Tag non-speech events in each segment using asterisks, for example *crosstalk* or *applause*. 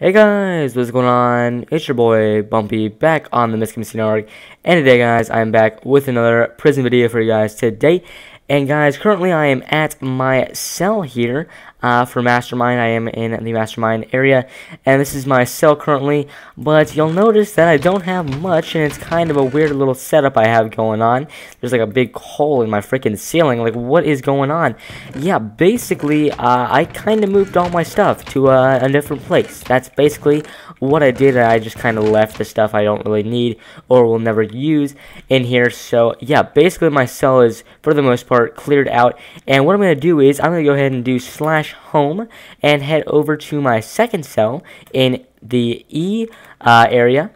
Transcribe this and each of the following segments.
Hey guys, what's going on? It's your boy Bumpy back on the MiskMC, and today guys, I'm back with another prison video for you guys today. And guys, currently I am at my cell here uh, for Mastermind. I am in the Mastermind area, and this is my cell currently. But you'll notice that I don't have much, and it's kind of a weird little setup I have going on. There's like a big hole in my freaking ceiling. Like, what is going on? Yeah, basically, uh, I kind of moved all my stuff to uh, a different place. That's basically what I did. I just kind of left the stuff I don't really need or will never use in here. So, yeah, basically my cell is, for the most part, cleared out. And what I'm going to do is I'm going to go ahead and do slash home and head over to my second cell in the E uh, area.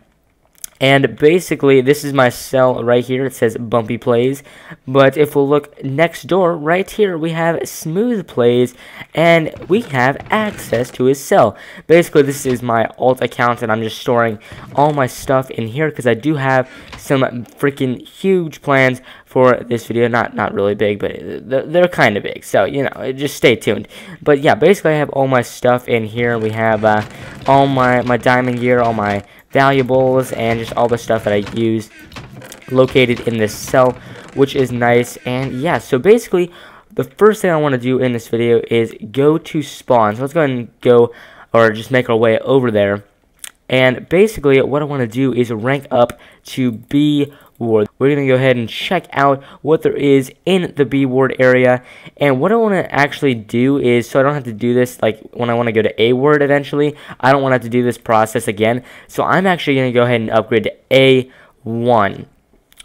And basically, this is my cell right here. It says Bumpy Plays. But if we'll look next door, right here, we have Smooth Plays. And we have access to his cell. Basically, this is my alt account. And I'm just storing all my stuff in here. Because I do have some freaking huge plans for this video. Not not really big, but they're kind of big. So, you know, just stay tuned. But yeah, basically, I have all my stuff in here. We have uh, all my, my diamond gear, all my valuables and just all the stuff that I use located in this cell, which is nice. And yeah, so basically, the first thing I want to do in this video is go to spawn. So let's go and go, or just make our way over there. And basically, what I want to do is rank up to B ward. We're going to go ahead and check out what there is in the B ward area. And what I want to actually do is, so I don't have to do this like when I want to go to A ward eventually, I don't want to have to do this process again. So I'm actually going to go ahead and upgrade to A1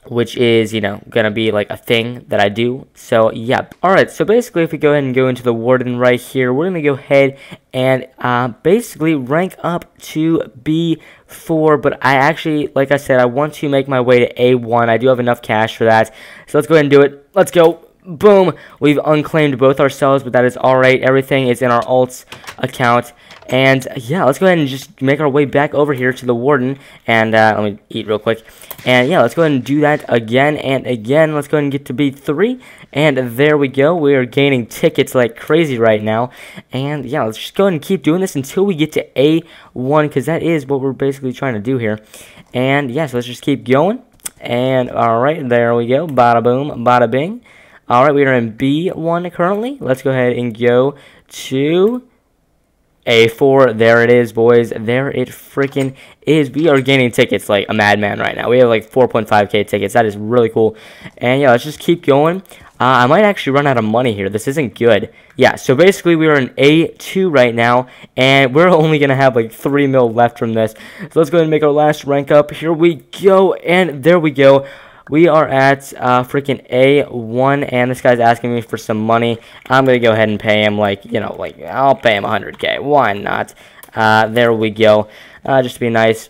which is, you know, gonna be like a thing that I do. So, yeah. Alright, so basically if we go ahead and go into the Warden right here, we're gonna go ahead and uh, basically rank up to B4, but I actually, like I said, I want to make my way to A1. I do have enough cash for that. So let's go ahead and do it. Let's go. Boom. We've unclaimed both ourselves, but that is alright. Everything is in our alts account. And yeah, let's go ahead and just make our way back over here to the warden. And uh, let me eat real quick. And yeah, let's go ahead and do that again and again. Let's go ahead and get to B3. And there we go. We are gaining tickets like crazy right now. And yeah, let's just go ahead and keep doing this until we get to A1. Because that is what we're basically trying to do here. And yeah, so let's just keep going. And alright, there we go. Bada boom, bada bing. Alright, we are in B1 currently. Let's go ahead and go to a4, there it is, boys. There it freaking is. We are gaining tickets like a madman right now. We have like 4.5k tickets. That is really cool. And yeah, let's just keep going. Uh, I might actually run out of money here. This isn't good. Yeah, so basically we are in A2 right now, and we're *laughs* only going to have like 3 mil left from this. So let's go ahead and make our last rank up. Here we go, and there we go. We are at uh, freaking A1, and this guy's asking me for some money. I'm going to go ahead and pay him, like, you know, like, I'll pay him 100k. Why not? Uh, there we go. Uh, just to be nice.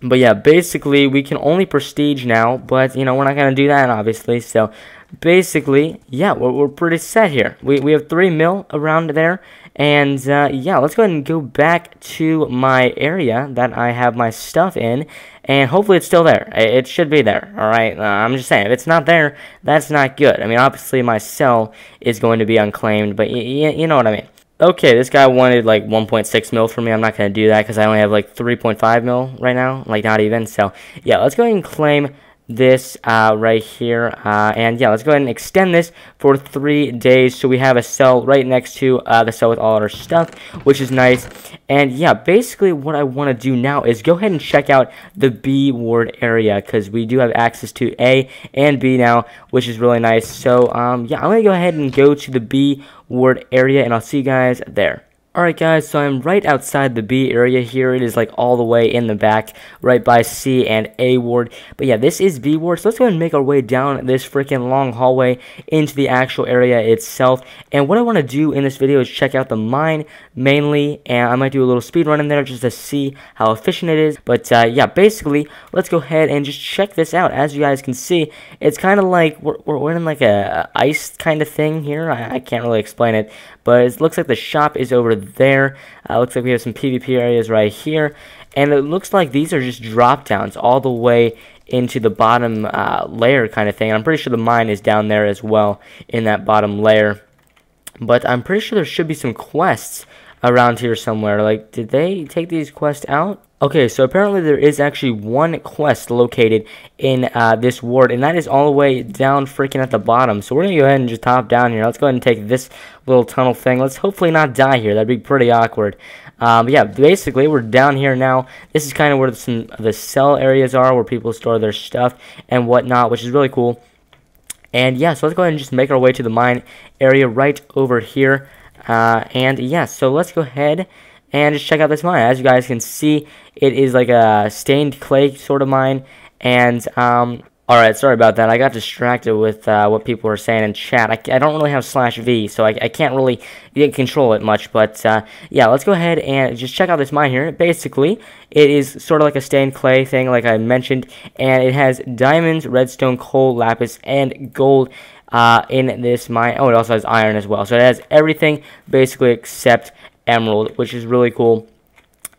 But yeah, basically, we can only prestige now, but, you know, we're not going to do that, obviously. So, basically, yeah, we're, we're pretty set here. We, we have 3 mil around there. And, uh, yeah, let's go ahead and go back to my area that I have my stuff in and hopefully it's still there. It should be there, alright? Uh, I'm just saying, if it's not there, that's not good. I mean, obviously my cell is going to be unclaimed, but you know what I mean. Okay, this guy wanted like 1.6 mil from me. I'm not going to do that because I only have like 3.5 mil right now, like not even. So, yeah, let's go ahead and claim this uh, right here. Uh, and yeah, let's go ahead and extend this for three days. So we have a cell right next to uh, the cell with all our stuff, which is nice. And yeah, basically what I want to do now is go ahead and check out the B ward area because we do have access to A and B now, which is really nice. So um, yeah, I'm going to go ahead and go to the B ward area and I'll see you guys there. Alright guys, so I'm right outside the B area here. It is like all the way in the back, right by C and A ward. But yeah, this is B ward, so let's go ahead and make our way down this freaking long hallway into the actual area itself. And what I want to do in this video is check out the mine mainly, and I might do a little speed run in there just to see how efficient it is. But uh, yeah, basically, let's go ahead and just check this out. As you guys can see, it's kind of like we're, we're in like a, ice kind of thing here. I, I can't really explain it, but it looks like the shop is over there. Uh, looks like we have some PvP areas right here. And it looks like these are just drop downs all the way into the bottom uh, layer kind of thing. I'm pretty sure the mine is down there as well in that bottom layer. But I'm pretty sure there should be some quests around here somewhere. Like, did they take these quests out? Okay, so apparently there is actually one quest located in uh, this ward, and that is all the way down freaking at the bottom. So we're going to go ahead and just hop down here. Let's go ahead and take this little tunnel thing. Let's hopefully not die here. That'd be pretty awkward. Um, but yeah, basically, we're down here now. This is kind of where some the cell areas are, where people store their stuff and whatnot, which is really cool. And yeah, so let's go ahead and just make our way to the mine area right over here. Uh, and yeah, so let's go ahead and just check out this mine. As you guys can see, it is like a stained clay sort of mine, and um, Alright, sorry about that. I got distracted with uh, what people were saying in chat. I, I don't really have slash V, so I, I can't really control it much. But uh, yeah, let's go ahead and just check out this mine here. Basically, it is sort of like a stained clay thing, like I mentioned. And it has diamonds, redstone, coal, lapis, and gold uh, in this mine. Oh, it also has iron as well. So it has everything basically except emerald, which is really cool.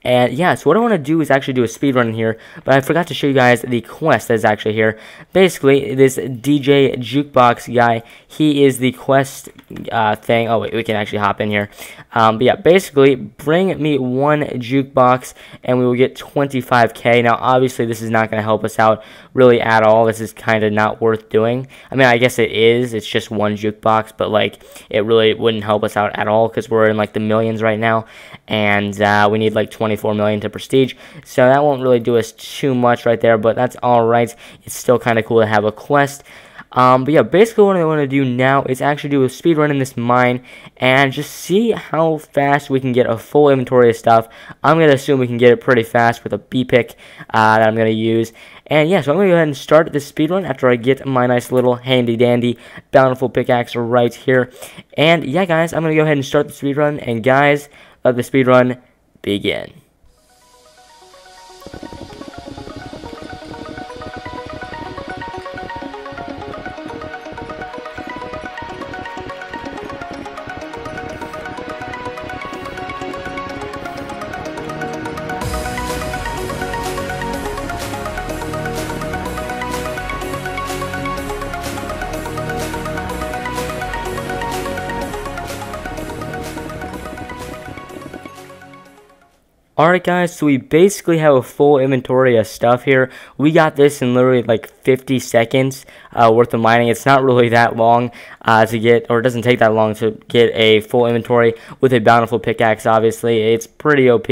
And yeah, so what I want to do is actually do a speed run here, but I forgot to show you guys the quest that's actually here. Basically, this DJ Jukebox guy, he is the quest uh, thing. Oh wait, we can actually hop in here. Um, but yeah, basically, bring me one jukebox and we will get 25k. Now, obviously, this is not going to help us out really at all. This is kind of not worth doing. I mean, I guess it is. It's just one jukebox, but like, it really wouldn't help us out at all because we're in like the millions right now, and uh, we need like 24 million to prestige. So that won't really do us too much right there, but that's all right. It's still kind of cool to have a quest. Um, but yeah, basically what I want to do now is actually do a speed run in this mine and just see how fast we can get a full inventory of stuff. I'm going to assume we can get it pretty fast with a B pick uh, that I'm going to use. And yeah, so I'm going to go ahead and start this speed run after I get my nice little handy dandy bountiful pickaxe right here. And yeah, guys, I'm going to go ahead and start the speed run. And guys, let the speed run begin. Alright guys, so we basically have a full inventory of stuff here. We got this in literally like 50 seconds uh, worth of mining. It's not really that long uh, to get, or it doesn't take that long to get a full inventory with a bountiful pickaxe, obviously. It's pretty OP,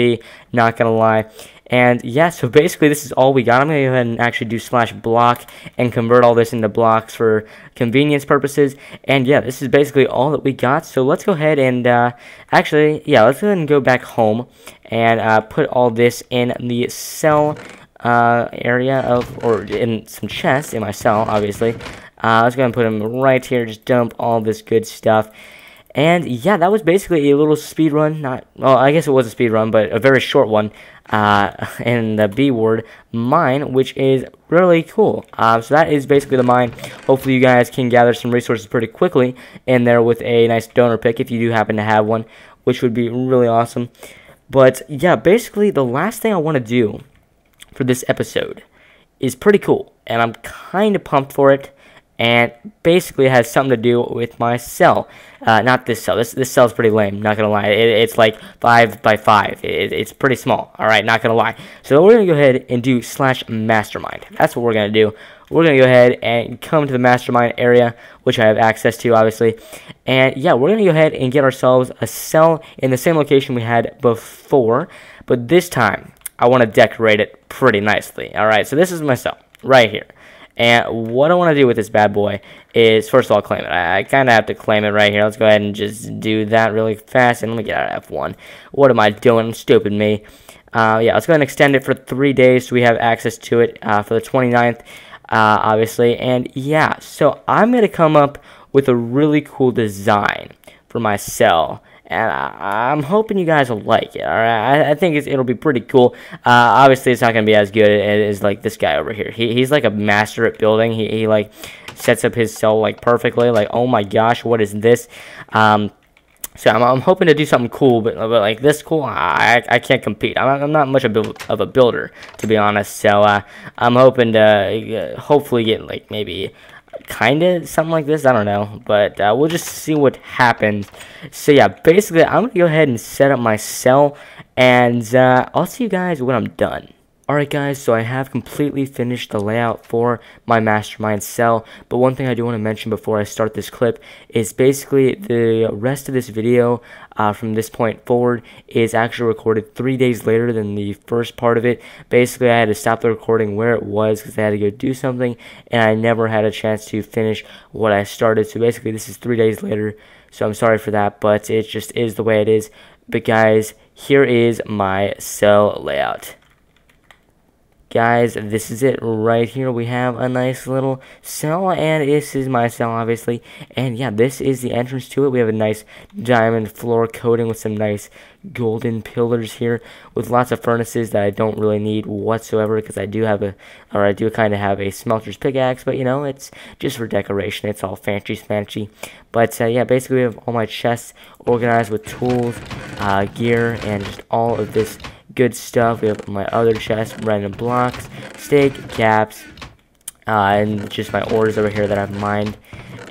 not gonna lie. And yeah, so basically this is all we got. I'm going to go ahead and actually do slash block and convert all this into blocks for convenience purposes. And yeah, this is basically all that we got. So let's go ahead and uh, actually, yeah, let's go ahead and go back home and uh, put all this in the cell uh, area of, or in some chests in my cell, obviously. Uh, let's go ahead and put them right here, just dump all this good stuff. And yeah, that was basically a little speed run. Not well, I guess it was a speed run, but a very short one. Uh, *laughs* in the B ward mine, which is really cool. Uh, so that is basically the mine. Hopefully, you guys can gather some resources pretty quickly in there with a nice donor pick if you do happen to have one, which would be really awesome. But yeah, basically, the last thing I want to do for this episode is pretty cool, and I'm kind of pumped for it and basically has something to do with my cell. Uh, not this cell. This this cell's pretty lame. Not gonna lie. It, it's like five by five. It, it's pretty small. All right. Not gonna lie. So we're gonna go ahead and do slash mastermind. That's what we're gonna do. We're gonna go ahead and come to the mastermind area, which I have access to, obviously. And yeah, we're gonna go ahead and get ourselves a cell in the same location we had before, but this time I want to decorate it pretty nicely. All right. So this is my cell right here. And what I want to do with this bad boy is, first of all, claim it. I, I kind of have to claim it right here. Let's go ahead and just do that really fast. And let me get out of F1. What am I doing? Stupid me. Uh, yeah, let's go ahead and extend it for three days so we have access to it uh, for the 29th, uh, obviously. And yeah, so I'm going to come up with a really cool design for my cell and I, am hoping you guys will like it. All right, I, I think it'll be pretty cool. Uh, obviously, it's not gonna be as good as, as, like this guy over here. He, he's like a master at building. He, he like sets up his cell like perfectly. Like, oh my gosh, what is this? Um, so I'm, I'm hoping to do something cool, but, but like this cool, I, I can't compete. I'm not, I'm not much of a, of a builder, to be honest. So uh, I'm hoping to uh, hopefully get like maybe kind of something like this. I don't know, but uh, we'll just see what happens. So yeah, basically, I'm gonna go ahead and set up my cell, and uh, I'll see you guys when I'm done. Alright guys, so I have completely finished the layout for my mastermind cell, but one thing I do want to mention before I start this clip is basically the rest of this video uh, from this point forward is actually recorded three days later than the first part of it. Basically, I had to stop the recording where it was because I had to go do something, and I never had a chance to finish what I started, so basically this is three days later, so I'm sorry for that, but it just is the way it is. But guys, here is my cell layout guys this is it. Right here we have a nice little cell and this is my cell obviously. And yeah this is the entrance to it. We have a nice diamond floor coating with some nice golden pillars here with lots of furnaces that I don't really need whatsoever because I do have a or I do kind of have a smelter's pickaxe but you know it's just for decoration. It's all fancy fancy but uh, yeah basically we have all my chests organized with tools uh, gear and just all of this good stuff. We have my other chest, random blocks, steak, caps, uh, and just my ores over here that I've mined.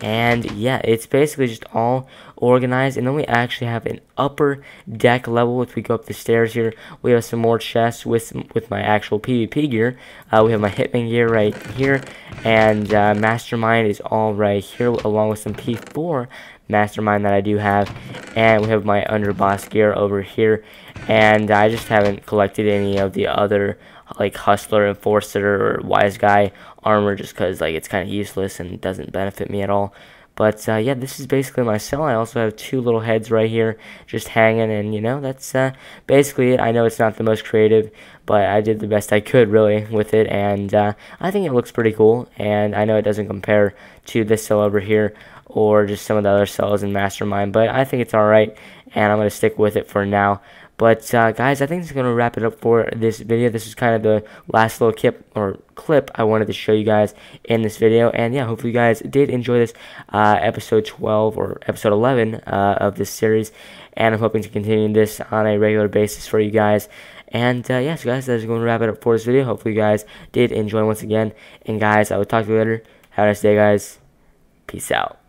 And yeah, it's basically just all organized. And then we actually have an upper deck level. If we go up the stairs here, we have some more chests with with my actual PvP gear. Uh, we have my Hitman gear right here, and uh, Mastermind is all right here, along with some P4 Mastermind that I do have. And we have my underboss gear over here and I just haven't collected any of the other like hustler enforcer or wise guy armor just because like it's kind of useless and doesn't benefit me at all but uh, yeah this is basically my cell I also have two little heads right here just hanging and you know that's uh, basically it I know it's not the most creative but I did the best I could really with it and uh, I think it looks pretty cool and I know it doesn't compare to this cell over here or just some of the other cells in Mastermind but I think it's alright and I'm going to stick with it for now but uh, guys, I think it's going to wrap it up for this video. This is kind of the last little clip or clip I wanted to show you guys in this video. And yeah, hopefully you guys did enjoy this uh, episode 12 or episode 11 uh, of this series. And I'm hoping to continue this on a regular basis for you guys. And uh, yeah, so guys, that's going to wrap it up for this video. Hopefully you guys did enjoy once again. And guys, I will talk to you later. Have a nice day, guys. Peace out.